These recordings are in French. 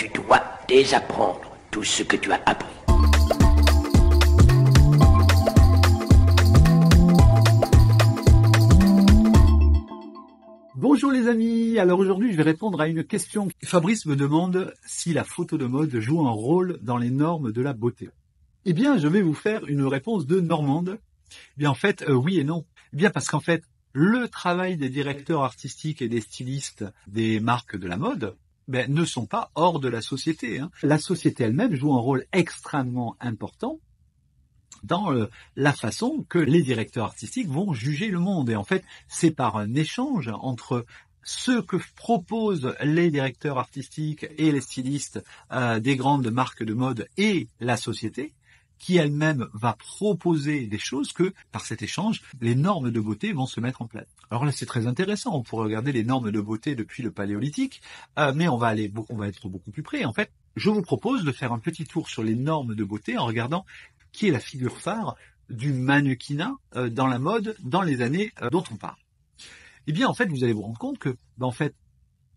Tu dois désapprendre tout ce que tu as appris. Bonjour les amis, alors aujourd'hui je vais répondre à une question. Fabrice me demande si la photo de mode joue un rôle dans les normes de la beauté. Eh bien je vais vous faire une réponse de Normande. Eh bien en fait euh, oui et non. Eh bien parce qu'en fait le travail des directeurs artistiques et des stylistes des marques de la mode ben, ne sont pas hors de la société. Hein. La société elle-même joue un rôle extrêmement important dans euh, la façon que les directeurs artistiques vont juger le monde. Et en fait, c'est par un échange entre ce que proposent les directeurs artistiques et les stylistes euh, des grandes marques de mode et la société qui elle-même va proposer des choses que, par cet échange, les normes de beauté vont se mettre en place. Alors là, c'est très intéressant. On pourrait regarder les normes de beauté depuis le paléolithique, euh, mais on va aller, on va être beaucoup plus près. En fait, je vous propose de faire un petit tour sur les normes de beauté en regardant qui est la figure phare du mannequinat euh, dans la mode dans les années euh, dont on parle. Eh bien, en fait, vous allez vous rendre compte que, ben, en fait,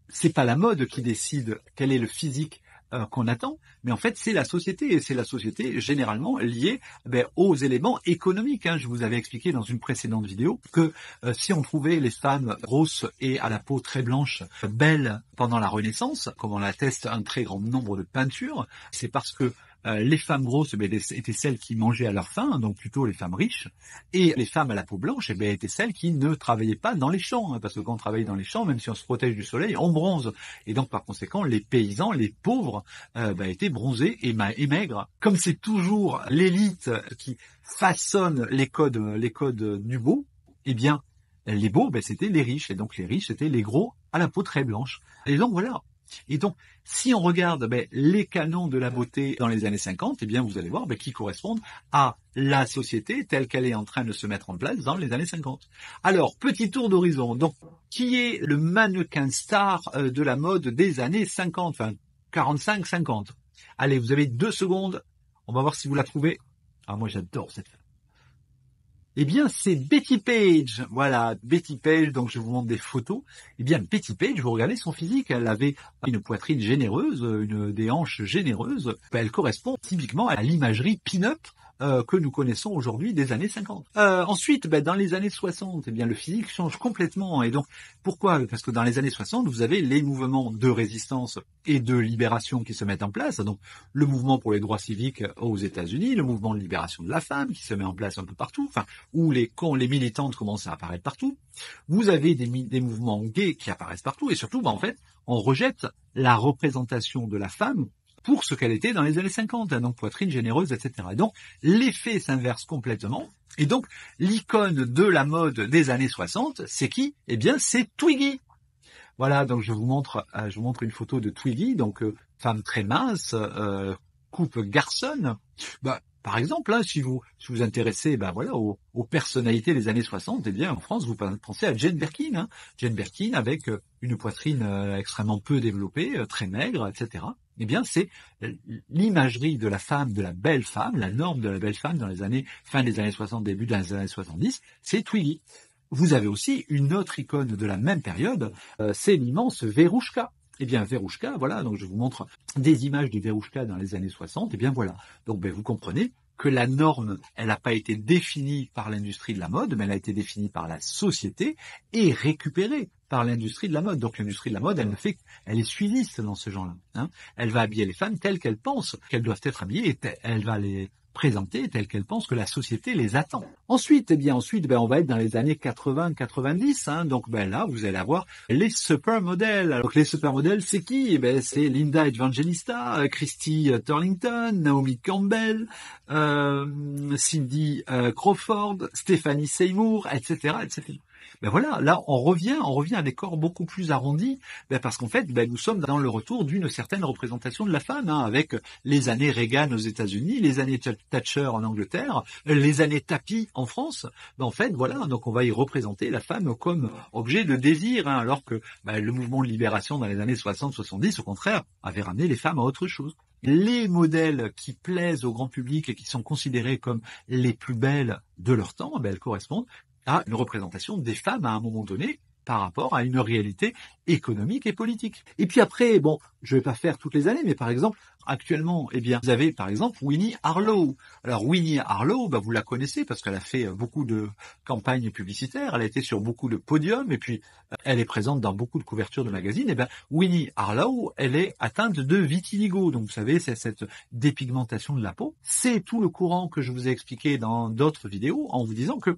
c'est pas la mode qui décide quel est le physique euh, qu'on attend, mais en fait c'est la société et c'est la société généralement liée ben, aux éléments économiques. Hein. Je vous avais expliqué dans une précédente vidéo que euh, si on trouvait les femmes grosses et à la peau très blanche belles pendant la Renaissance, comme on l'atteste un très grand nombre de peintures, c'est parce que euh, les femmes grosses eh étaient celles qui mangeaient à leur faim, donc plutôt les femmes riches, et les femmes à la peau blanche eh étaient celles qui ne travaillaient pas dans les champs, hein, parce que quand on travaille dans les champs, même si on se protège du soleil, on bronze. Et donc par conséquent, les paysans, les pauvres, euh, bah, étaient bronzés et, maigres. Comme c'est toujours l'élite qui façonne les codes, les codes du beau, eh bien les beaux, ben, c'était les riches, et donc les riches, c'était les gros à la peau très blanche. Et donc voilà, et donc, si on regarde ben, les canons de la beauté dans les années 50, eh bien, vous allez voir ben, qui correspondent à la société telle qu'elle est en train de se mettre en place dans les années 50. Alors, petit tour d'horizon. Donc, qui est le mannequin star euh, de la mode des années 50, enfin 45-50 Allez, vous avez deux secondes. On va voir si vous la trouvez. Ah, moi, j'adore cette femme. Eh bien, c'est Betty Page. Voilà, Betty Page, donc je vous montre des photos. Eh bien, Betty Page, vous regardez son physique, elle avait une poitrine généreuse, des hanches généreuses. Elle correspond typiquement à l'imagerie pin-up euh, que nous connaissons aujourd'hui des années 50. Euh, ensuite, ben, dans les années 60, eh bien le physique change complètement. Et donc, pourquoi? Parce que dans les années 60, vous avez les mouvements de résistance et de libération qui se mettent en place. Donc, le mouvement pour les droits civiques aux États-Unis, le mouvement de libération de la femme qui se met en place un peu partout, enfin, où les, les militantes commencent à apparaître partout. Vous avez des, des mouvements gays qui apparaissent partout, et surtout, ben, en fait, on rejette la représentation de la femme pour ce qu'elle était dans les années 50, hein, donc poitrine généreuse, etc. Et donc l'effet s'inverse complètement. Et donc l'icône de la mode des années 60, c'est qui? Eh bien c'est Twiggy. Voilà, donc je vous montre, euh, je vous montre une photo de Twiggy, donc euh, femme très mince, euh, coupe garçonne. Bah, par exemple, hein, si vous si vous intéressez ben voilà, aux, personnalités des années 60, eh bien en France, vous pensez à Jane Birkin. Hein. Jane Birkin avec une poitrine extrêmement peu développée, très maigre, etc eh bien, c'est l'imagerie de la femme, de la belle femme, la norme de la belle femme dans les années, fin des années 60, début des années 70, c'est Twiggy. Vous avez aussi une autre icône de la même période, euh, c'est l'immense Verouchka. Eh bien, Verouchka, voilà, donc je vous montre des images de Verouchka dans les années 60, eh bien voilà. Donc, ben, vous comprenez que la norme, elle n'a pas été définie par l'industrie de la mode, mais elle a été définie par la société et récupérée par l'industrie de la mode. Donc l'industrie de la mode, elle ne fait, elle est suiviste dans ce genre-là. Hein. Elle va habiller les femmes telles qu'elles pensent qu'elles doivent être habillées et elle va les présentées telles qu'elles pensent que la société les attend. Ensuite, eh bien ensuite, ben, on va être dans les années 80-90. Hein, donc ben là, vous allez avoir les supermodèles. Alors les supermodèles, c'est qui? Eh ben, C'est Linda Evangelista, euh, Christy euh, Turlington, Naomi Campbell, euh, Cindy Crawford, Stephanie Seymour, etc., etc. Ben voilà, là on revient, on revient à des corps beaucoup plus arrondis, ben parce qu'en fait, ben nous sommes dans le retour d'une certaine représentation de la femme, hein, avec les années Reagan aux États-Unis, les années Thatcher en Angleterre, les années Tapi en France. Ben en fait, voilà, donc on va y représenter la femme comme objet de désir, hein, alors que ben, le mouvement de libération dans les années 60-70, au contraire, avait ramené les femmes à autre chose les modèles qui plaisent au grand public et qui sont considérés comme les plus belles de leur temps, ben elles correspondent à une représentation des femmes à un moment donné par rapport à une réalité économique et politique. Et puis après, bon, je vais pas faire toutes les années, mais par exemple, actuellement, eh bien, vous avez par exemple Winnie Harlow. Alors Winnie Harlow, bah, vous la connaissez parce qu'elle a fait beaucoup de campagnes publicitaires, elle a été sur beaucoup de podiums et puis euh, elle est présente dans beaucoup de couvertures de magazines. Et eh bien, Winnie Harlow, elle est atteinte de vitiligo. Donc vous savez, c'est cette dépigmentation de la peau. C'est tout le courant que je vous ai expliqué dans d'autres vidéos en vous disant que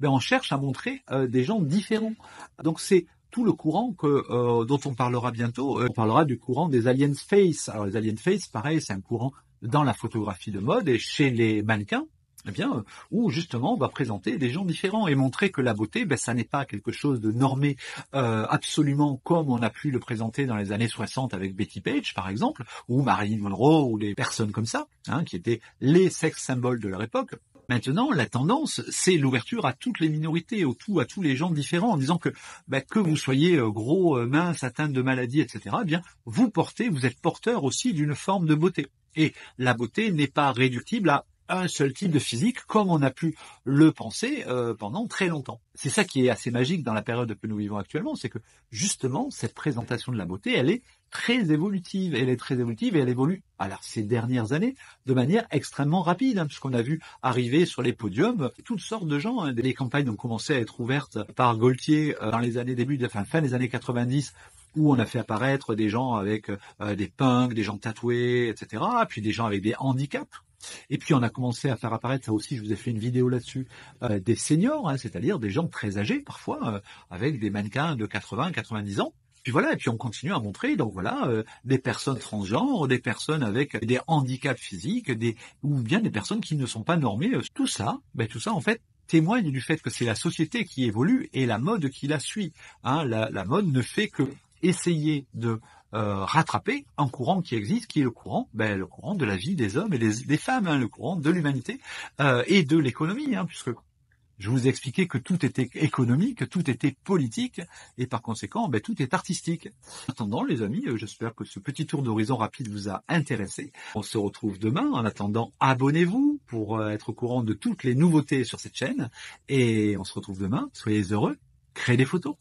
ben, on cherche à montrer euh, des gens différents. Donc c'est tout le courant que, euh, dont on parlera bientôt. Euh, on parlera du courant des alien face. Alors les alien face, pareil, c'est un courant dans la photographie de mode et chez les mannequins. Eh bien, où justement on va présenter des gens différents et montrer que la beauté, ben, ça n'est pas quelque chose de normé absolument comme on a pu le présenter dans les années 60 avec Betty Page, par exemple, ou Marilyn Monroe, ou des personnes comme ça, hein, qui étaient les sex symboles de leur époque. Maintenant, la tendance, c'est l'ouverture à toutes les minorités, au tout, à tous les gens différents, en disant que bah, que vous soyez euh, gros, euh, mince, atteint de maladies, etc. Eh bien, vous portez, vous êtes porteur aussi d'une forme de beauté. Et la beauté n'est pas réductible à un seul type de physique, comme on a pu le penser euh, pendant très longtemps. C'est ça qui est assez magique dans la période que nous vivons actuellement, c'est que justement cette présentation de la beauté, elle est très évolutive. Elle est très évolutive et elle évolue, alors ces dernières années, de manière extrêmement rapide, hein, puisqu'on a vu arriver sur les podiums toutes sortes de gens. Hein. Les campagnes ont commencé à être ouvertes par Gaultier euh, dans les années début, enfin fin des années 90 où on a fait apparaître des gens avec euh, des punks, des gens tatoués, etc., puis des gens avec des handicaps. Et puis on a commencé à faire apparaître, ça aussi je vous ai fait une vidéo là-dessus, euh, des seniors, hein, c'est-à-dire des gens très âgés parfois, avec des mannequins de 80, 90 ans. Puis voilà, et puis on continue à montrer, donc voilà, euh, des personnes transgenres, des personnes avec des handicaps physiques, des ou bien des personnes qui ne sont pas normées. Tout ça, ben tout ça en fait témoigne du fait que c'est la société qui évolue et la mode qui la suit. Hein, la, mode ne fait que essayer de euh, rattraper un courant qui existe, qui est le courant, ben, le courant de la vie des hommes et des, femmes, hein, le courant de l'humanité euh, et de l'économie, hein, puisque je vous ai expliqué que tout était économique, tout était politique, et par conséquent, ben, tout est artistique. En attendant, les amis, euh, j'espère que ce petit tour d'horizon rapide vous a intéressé. On se retrouve demain. En attendant, abonnez-vous pour euh, être au courant de toutes les nouveautés sur cette chaîne. Et on se retrouve demain. Soyez heureux. Créez des photos.